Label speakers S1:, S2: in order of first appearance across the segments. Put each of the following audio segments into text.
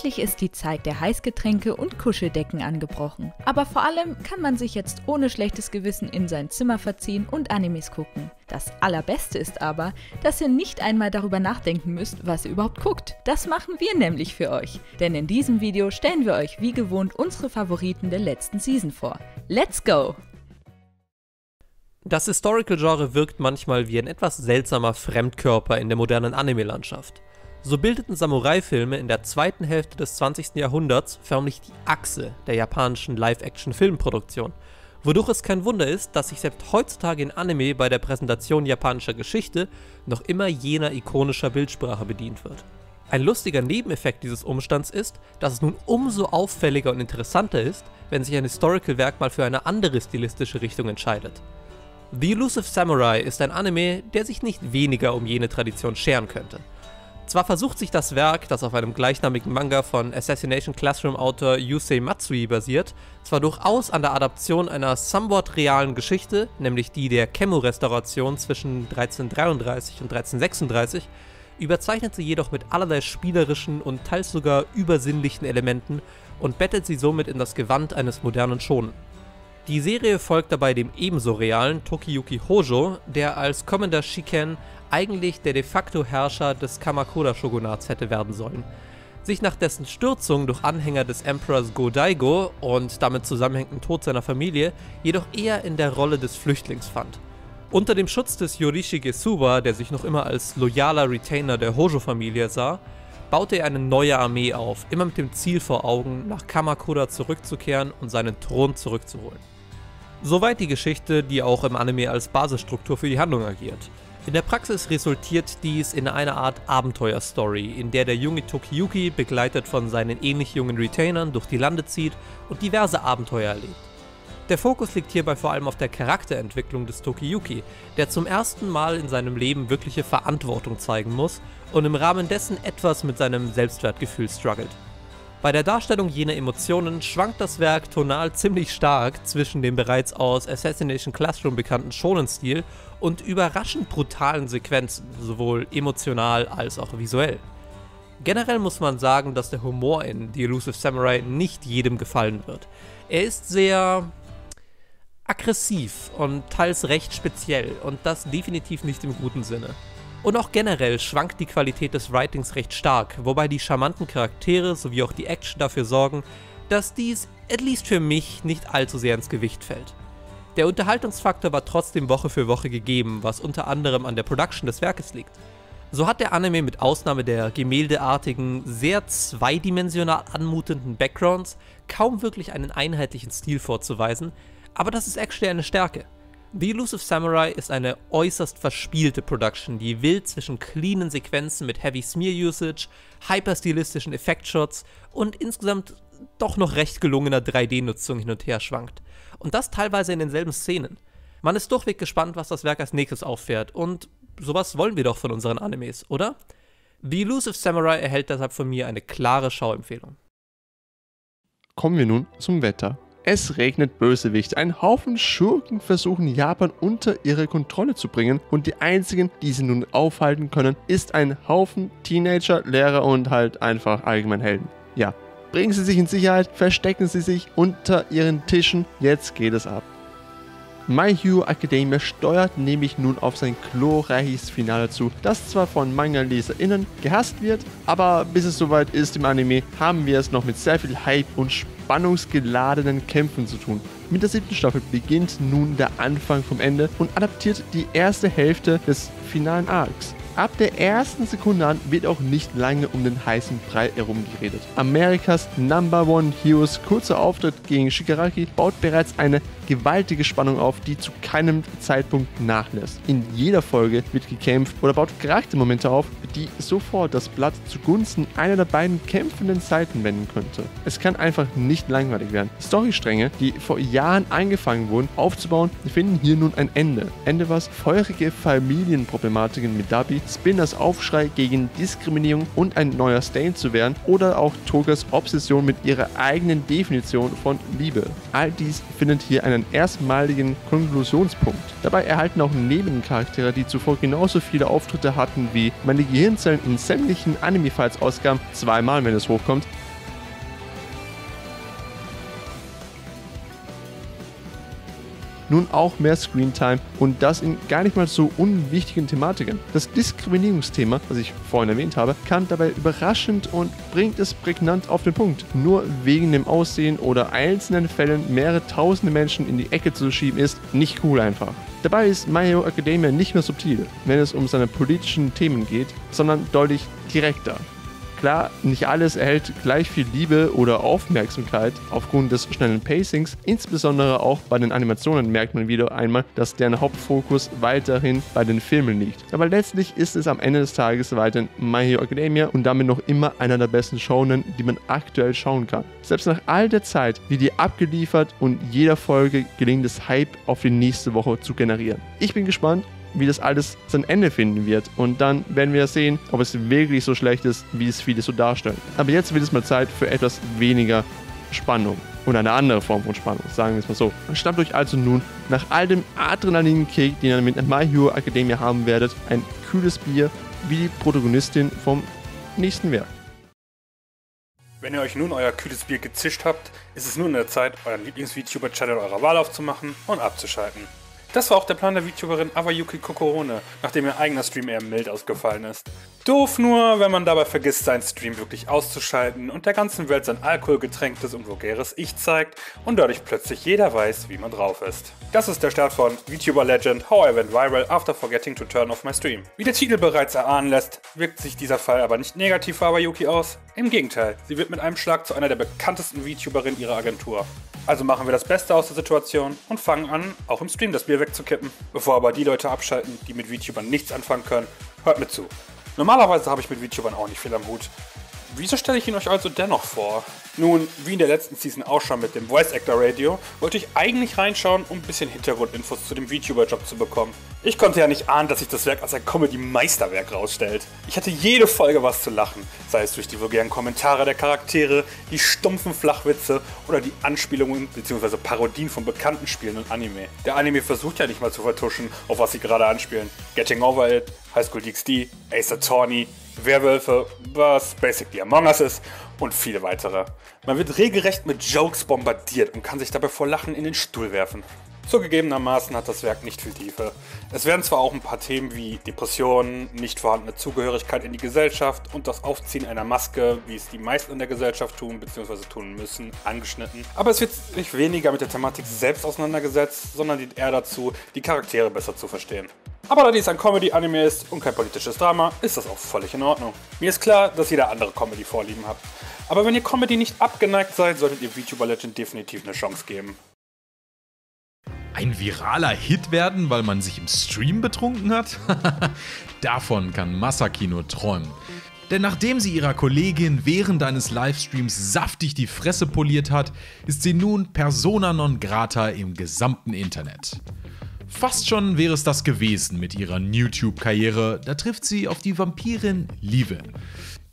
S1: Endlich ist die Zeit der Heißgetränke und Kuscheldecken angebrochen. Aber vor allem kann man sich jetzt ohne schlechtes Gewissen in sein Zimmer verziehen und Animes gucken. Das Allerbeste ist aber, dass ihr nicht einmal darüber nachdenken müsst, was ihr überhaupt guckt. Das machen wir nämlich für euch. Denn in diesem Video stellen wir euch wie gewohnt unsere Favoriten der letzten Season vor. Let's go!
S2: Das Historical-Genre wirkt manchmal wie ein etwas seltsamer Fremdkörper in der modernen Anime-Landschaft. So bildeten Samurai-Filme in der zweiten Hälfte des 20. Jahrhunderts förmlich die Achse der japanischen Live-Action-Filmproduktion, wodurch es kein Wunder ist, dass sich selbst heutzutage in Anime bei der Präsentation japanischer Geschichte noch immer jener ikonischer Bildsprache bedient wird. Ein lustiger Nebeneffekt dieses Umstands ist, dass es nun umso auffälliger und interessanter ist, wenn sich ein Historical-Werk mal für eine andere stilistische Richtung entscheidet. The Elusive Samurai ist ein Anime, der sich nicht weniger um jene Tradition scheren könnte. Zwar versucht sich das Werk, das auf einem gleichnamigen Manga von Assassination Classroom Autor Yusei Matsui basiert, zwar durchaus an der Adaption einer somewhat realen Geschichte, nämlich die der Kemu-Restauration zwischen 1333 und 1336, überzeichnet sie jedoch mit allerlei spielerischen und teils sogar übersinnlichen Elementen und bettet sie somit in das Gewand eines modernen Shonen. Die Serie folgt dabei dem ebenso realen Tokiyuki Hojo, der als kommender Shiken eigentlich der de facto Herrscher des Kamakura-Shogunats hätte werden sollen, sich nach dessen Stürzung durch Anhänger des Emperors Go-Daigo und damit zusammenhängenden Tod seiner Familie jedoch eher in der Rolle des Flüchtlings fand. Unter dem Schutz des Yorishi Gesuba, der sich noch immer als loyaler Retainer der Hojo-Familie sah, baute er eine neue Armee auf, immer mit dem Ziel vor Augen, nach Kamakura zurückzukehren und seinen Thron zurückzuholen. Soweit die Geschichte, die auch im Anime als Basisstruktur für die Handlung agiert. In der Praxis resultiert dies in einer Art Abenteuerstory, in der der junge Tokiyuki begleitet von seinen ähnlich jungen Retainern durch die Lande zieht und diverse Abenteuer erlebt. Der Fokus liegt hierbei vor allem auf der Charakterentwicklung des Tokiyuki, der zum ersten Mal in seinem Leben wirkliche Verantwortung zeigen muss und im Rahmen dessen etwas mit seinem Selbstwertgefühl struggelt. Bei der Darstellung jener Emotionen schwankt das Werk tonal ziemlich stark zwischen dem bereits aus Assassination Classroom bekannten Shonen-Stil und überraschend brutalen Sequenzen, sowohl emotional als auch visuell. Generell muss man sagen, dass der Humor in The Elusive Samurai nicht jedem gefallen wird. Er ist sehr aggressiv und teils recht speziell und das definitiv nicht im guten Sinne. Und auch generell schwankt die Qualität des Writings recht stark, wobei die charmanten Charaktere sowie auch die Action dafür sorgen, dass dies, at least für mich, nicht allzu sehr ins Gewicht fällt. Der Unterhaltungsfaktor war trotzdem Woche für Woche gegeben, was unter anderem an der Production des Werkes liegt. So hat der Anime mit Ausnahme der gemäldeartigen, sehr zweidimensional anmutenden Backgrounds kaum wirklich einen einheitlichen Stil vorzuweisen, aber das ist actually eine Stärke. The Elusive Samurai ist eine äußerst verspielte Production, die wild zwischen cleanen Sequenzen mit Heavy Smear Usage, hyperstilistischen Effektshots und insgesamt doch noch recht gelungener 3D-Nutzung hin und her schwankt. Und das teilweise in denselben Szenen. Man ist durchweg gespannt, was das Werk als nächstes auffährt und sowas wollen wir doch von unseren Animes, oder? The Elusive Samurai erhält deshalb von mir eine klare Schauempfehlung.
S3: Kommen wir nun zum Wetter. Es regnet Bösewicht. Ein Haufen Schurken versuchen Japan unter ihre Kontrolle zu bringen und die einzigen, die sie nun aufhalten können, ist ein Haufen Teenager, Lehrer und halt einfach allgemein Helden. Ja, bringen Sie sich in Sicherheit, verstecken Sie sich unter Ihren Tischen, jetzt geht es ab. My Hero Academia steuert nämlich nun auf sein glorreiches Finale zu, das zwar von Manga-LeserInnen gehasst wird, aber bis es soweit ist im Anime, haben wir es noch mit sehr viel Hype und spannungsgeladenen Kämpfen zu tun. Mit der siebten Staffel beginnt nun der Anfang vom Ende und adaptiert die erste Hälfte des finalen Arcs. Ab der ersten Sekunde an wird auch nicht lange um den heißen Brei herumgeredet. Amerikas Number One Heroes kurzer Auftritt gegen Shigaraki baut bereits eine gewaltige Spannung auf, die zu keinem Zeitpunkt nachlässt. In jeder Folge wird gekämpft oder baut Charaktermomente auf, die sofort das Blatt zugunsten einer der beiden kämpfenden Seiten wenden könnte. Es kann einfach nicht langweilig werden. Storystränge, die vor Jahren angefangen wurden aufzubauen, finden hier nun ein Ende. Ende was feurige Familienproblematiken mit Dabi, Spinners Aufschrei gegen Diskriminierung und ein neuer Stain zu werden oder auch Togas Obsession mit ihrer eigenen Definition von Liebe. All dies findet hier einen erstmaligen Konklusionspunkt. Dabei erhalten auch Nebencharaktere, die zuvor genauso viele Auftritte hatten wie meine Gehirnzellen in sämtlichen Anime-Fights-Ausgaben, zweimal, wenn es hochkommt, nun auch mehr Screentime und das in gar nicht mal so unwichtigen Thematiken. Das Diskriminierungsthema, was ich vorhin erwähnt habe, kam dabei überraschend und bringt es prägnant auf den Punkt. Nur wegen dem Aussehen oder einzelnen Fällen mehrere tausende Menschen in die Ecke zu schieben, ist nicht cool einfach. Dabei ist My Hero Academia nicht mehr subtil, wenn es um seine politischen Themen geht, sondern deutlich direkter. Klar, nicht alles erhält gleich viel Liebe oder Aufmerksamkeit aufgrund des schnellen Pacings. Insbesondere auch bei den Animationen merkt man wieder einmal, dass deren Hauptfokus weiterhin bei den Filmen liegt. Aber letztlich ist es am Ende des Tages weiterhin My Hero Academia und damit noch immer einer der besten Shonen, die man aktuell schauen kann. Selbst nach all der Zeit wird die abgeliefert und jeder Folge gelingt es Hype auf die nächste Woche zu generieren. Ich bin gespannt wie das alles sein Ende finden wird. Und dann werden wir sehen, ob es wirklich so schlecht ist, wie es viele so darstellen. Aber jetzt wird es mal Zeit für etwas weniger Spannung. Und eine andere Form von Spannung, sagen wir es mal so. Schnappt euch also nun nach all dem Adrenalin-Kick, den ihr mit My Hero Academia haben werdet, ein kühles Bier wie die Protagonistin vom nächsten Werk.
S4: Wenn ihr euch nun euer kühles Bier gezischt habt, ist es nun in der Zeit, euren Lieblings-VTuber-Channel eurer Wahl aufzumachen und abzuschalten. Das war auch der Plan der VTuberin Awayuki Kokorone, nachdem ihr eigener Stream eher mild ausgefallen ist. Doof nur, wenn man dabei vergisst, seinen Stream wirklich auszuschalten und der ganzen Welt sein alkoholgetränktes und vulgäres Ich zeigt und dadurch plötzlich jeder weiß, wie man drauf ist. Das ist der Start von VTuber Legend How I Went Viral After Forgetting to Turn Off My Stream. Wie der Titel bereits erahnen lässt, wirkt sich dieser Fall aber nicht negativ für Awayuki aus. Im Gegenteil, sie wird mit einem Schlag zu einer der bekanntesten VTuberinnen ihrer Agentur. Also machen wir das Beste aus der Situation und fangen an, auch im Stream das Bier wegzukippen. Bevor aber die Leute abschalten, die mit VTubern nichts anfangen können, hört mir zu. Normalerweise habe ich mit VTubern auch nicht viel am Hut. Wieso stelle ich ihn euch also dennoch vor? Nun, wie in der letzten Season auch schon mit dem Voice Actor Radio, wollte ich eigentlich reinschauen, um ein bisschen Hintergrundinfos zu dem VTuber-Job zu bekommen. Ich konnte ja nicht ahnen, dass sich das Werk als ein Comedy-Meisterwerk rausstellt. Ich hatte jede Folge was zu lachen, sei es durch die vulgären Kommentare der Charaktere, die stumpfen Flachwitze oder die Anspielungen bzw. Parodien von bekannten Spielen und Anime. Der Anime versucht ja nicht mal zu vertuschen, auf was sie gerade anspielen. Getting Over It, High School DxD, Ace Attorney, Werwölfe, was basically Among Us ist und viele weitere. Man wird regelrecht mit Jokes bombardiert und kann sich dabei vor Lachen in den Stuhl werfen. Zugegebenermaßen hat das Werk nicht viel Tiefe. Es werden zwar auch ein paar Themen wie Depressionen, nicht vorhandene Zugehörigkeit in die Gesellschaft und das Aufziehen einer Maske, wie es die meisten in der Gesellschaft tun bzw. tun müssen, angeschnitten. Aber es wird sich weniger mit der Thematik selbst auseinandergesetzt, sondern dient eher dazu, die Charaktere besser zu verstehen. Aber da dies ein Comedy-Anime ist und kein politisches Drama, ist das auch völlig in Ordnung. Mir ist klar, dass jeder andere Comedy-Vorlieben hat. Aber wenn ihr Comedy nicht abgeneigt seid, solltet ihr VTuber Legend definitiv eine Chance geben.
S5: Ein viraler Hit werden, weil man sich im Stream betrunken hat? Davon kann Masaki nur träumen. Denn nachdem sie ihrer Kollegin während eines Livestreams saftig die Fresse poliert hat, ist sie nun persona non grata im gesamten Internet. Fast schon wäre es das gewesen mit ihrer YouTube-Karriere, da trifft sie auf die Vampirin Live.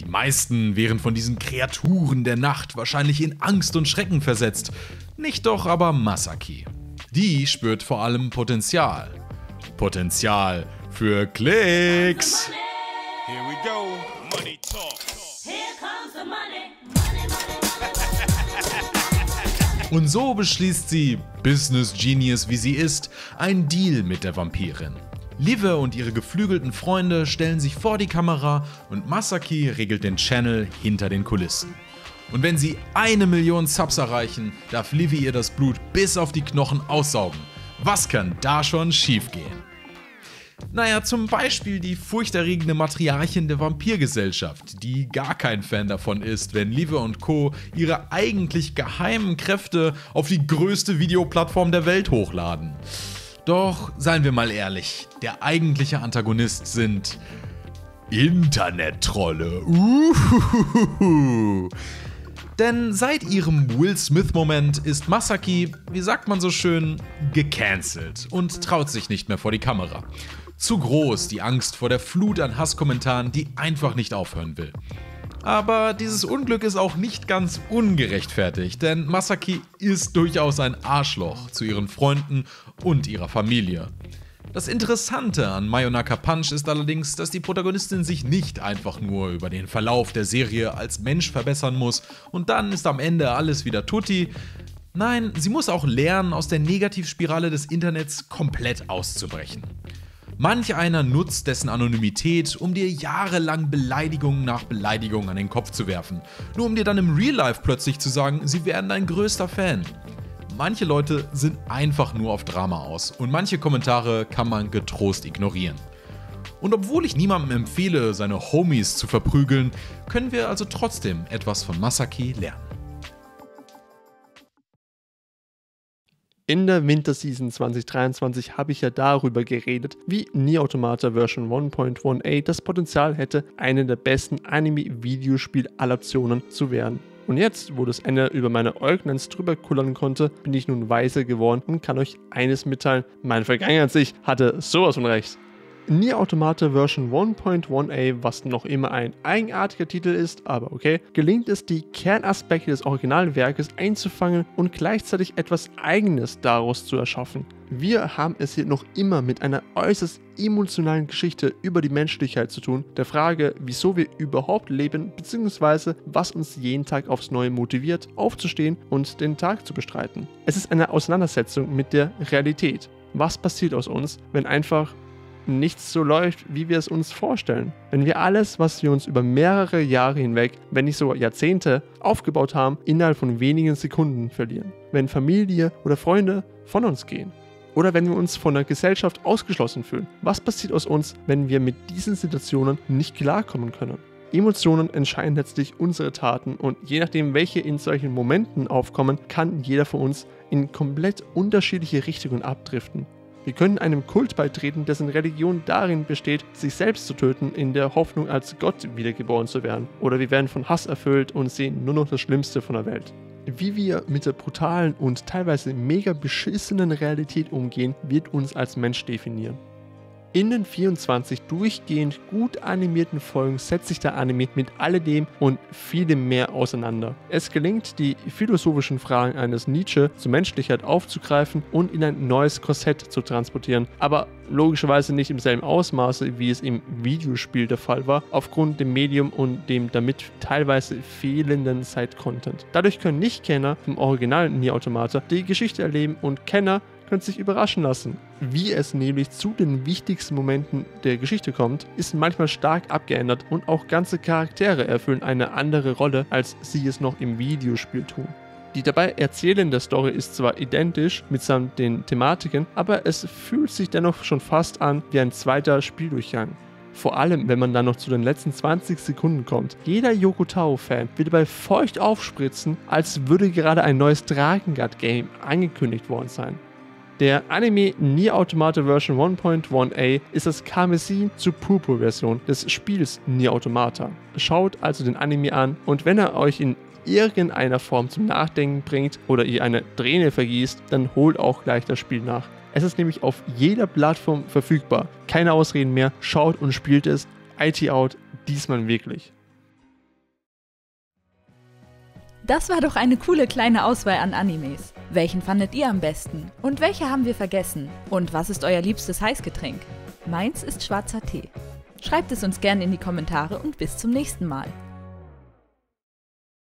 S5: Die meisten wären von diesen Kreaturen der Nacht wahrscheinlich in Angst und Schrecken versetzt, nicht doch aber Masaki. Die spürt vor allem Potenzial. Potenzial für Klicks.
S6: Here we go. Money talk.
S7: Here comes the money. Money, money,
S5: Und so beschließt sie, Business Genius wie sie ist, einen Deal mit der Vampirin. Live und ihre geflügelten Freunde stellen sich vor die Kamera und Masaki regelt den Channel hinter den Kulissen. Und wenn sie eine Million Subs erreichen, darf Livy ihr das Blut bis auf die Knochen aussaugen. Was kann da schon schiefgehen? Naja, zum Beispiel die furchterregende Matriarchin der Vampirgesellschaft, die gar kein Fan davon ist, wenn Live und Co. ihre eigentlich geheimen Kräfte auf die größte Videoplattform der Welt hochladen. Doch, seien wir mal ehrlich, der eigentliche Antagonist sind Internet-Trolle. Uhuhuhu. Denn seit ihrem Will Smith-Moment ist Masaki, wie sagt man so schön, gecancelt und traut sich nicht mehr vor die Kamera. Zu groß die Angst vor der Flut an Hasskommentaren, die einfach nicht aufhören will. Aber dieses Unglück ist auch nicht ganz ungerechtfertigt, denn Masaki ist durchaus ein Arschloch zu ihren Freunden und ihrer Familie. Das Interessante an Mayonaka Punch ist allerdings, dass die Protagonistin sich nicht einfach nur über den Verlauf der Serie als Mensch verbessern muss und dann ist am Ende alles wieder tutti. Nein, sie muss auch lernen, aus der Negativspirale des Internets komplett auszubrechen. Manch einer nutzt dessen Anonymität, um dir jahrelang Beleidigung nach Beleidigung an den Kopf zu werfen, nur um dir dann im Real Life plötzlich zu sagen, sie wären dein größter Fan. Manche Leute sind einfach nur auf Drama aus und manche Kommentare kann man getrost ignorieren. Und obwohl ich niemandem empfehle, seine Homies zu verprügeln, können wir also trotzdem etwas von Masaki lernen.
S3: In der Winterseason 2023 habe ich ja darüber geredet, wie Nier Automata Version 1.18 das Potenzial hätte, eine der besten Anime-Videospiel-Adaptionen zu werden. Und jetzt, wo das Ende über meine Äugnens drüber kullern konnte, bin ich nun weiser geworden und kann euch eines mitteilen, meine Vergangenheitssicht hatte sowas von recht. Nier Automata Version 1.1a, was noch immer ein eigenartiger Titel ist, aber okay, gelingt es, die Kernaspekte des Originalwerkes einzufangen und gleichzeitig etwas Eigenes daraus zu erschaffen. Wir haben es hier noch immer mit einer äußerst emotionalen Geschichte über die Menschlichkeit zu tun, der Frage, wieso wir überhaupt leben, beziehungsweise was uns jeden Tag aufs Neue motiviert, aufzustehen und den Tag zu bestreiten. Es ist eine Auseinandersetzung mit der Realität. Was passiert aus uns, wenn einfach nichts so läuft, wie wir es uns vorstellen. Wenn wir alles, was wir uns über mehrere Jahre hinweg, wenn nicht sogar Jahrzehnte aufgebaut haben, innerhalb von wenigen Sekunden verlieren. Wenn Familie oder Freunde von uns gehen. Oder wenn wir uns von der Gesellschaft ausgeschlossen fühlen. Was passiert aus uns, wenn wir mit diesen Situationen nicht klarkommen können? Emotionen entscheiden letztlich unsere Taten und je nachdem, welche in solchen Momenten aufkommen, kann jeder von uns in komplett unterschiedliche Richtungen abdriften. Wir können einem Kult beitreten, dessen Religion darin besteht, sich selbst zu töten, in der Hoffnung, als Gott wiedergeboren zu werden. Oder wir werden von Hass erfüllt und sehen nur noch das Schlimmste von der Welt. Wie wir mit der brutalen und teilweise mega beschissenen Realität umgehen, wird uns als Mensch definieren. In den 24 durchgehend gut animierten Folgen setzt sich der Anime mit alledem und vielem mehr auseinander. Es gelingt, die philosophischen Fragen eines Nietzsche zur Menschlichkeit aufzugreifen und in ein neues Korsett zu transportieren, aber logischerweise nicht im selben Ausmaße, wie es im Videospiel der Fall war, aufgrund dem Medium und dem damit teilweise fehlenden Side-Content. Dadurch können Nicht-Kenner vom Original Nier Automata die Geschichte erleben und Kenner können sich überraschen lassen. Wie es nämlich zu den wichtigsten Momenten der Geschichte kommt, ist manchmal stark abgeändert und auch ganze Charaktere erfüllen eine andere Rolle, als sie es noch im Videospiel tun. Die dabei erzählende Story ist zwar identisch mitsamt den Thematiken, aber es fühlt sich dennoch schon fast an wie ein zweiter Spieldurchgang. Vor allem, wenn man dann noch zu den letzten 20 Sekunden kommt. Jeder Yoko Taro-Fan wird dabei feucht aufspritzen, als würde gerade ein neues Drakengard-Game angekündigt worden sein. Der Anime Nier Automata Version 1.1a ist das Karmesin zu Purpur Version des Spiels Nier Automata. Schaut also den Anime an und wenn er euch in irgendeiner Form zum Nachdenken bringt oder ihr eine Träne vergießt, dann holt auch gleich das Spiel nach. Es ist nämlich auf jeder Plattform verfügbar. Keine Ausreden mehr, schaut und spielt es. IT out, diesmal wirklich.
S1: Das war doch eine coole kleine Auswahl an Animes. Welchen fandet ihr am besten? Und welche haben wir vergessen? Und was ist euer liebstes Heißgetränk? Meins ist schwarzer Tee. Schreibt es uns gerne in die Kommentare und bis zum nächsten Mal.